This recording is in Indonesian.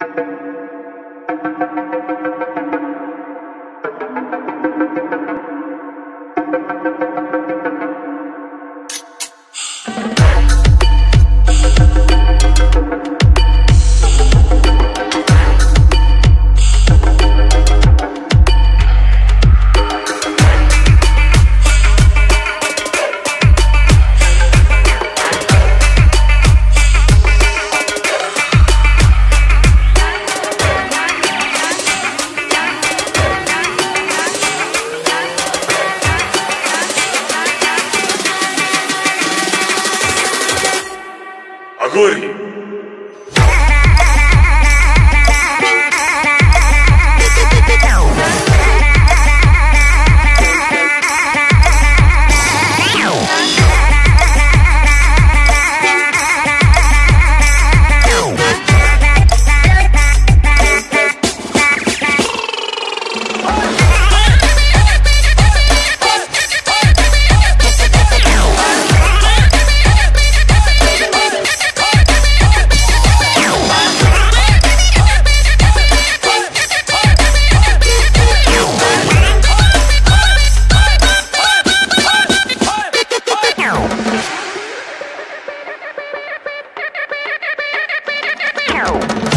Thank you. Агорий! Ow.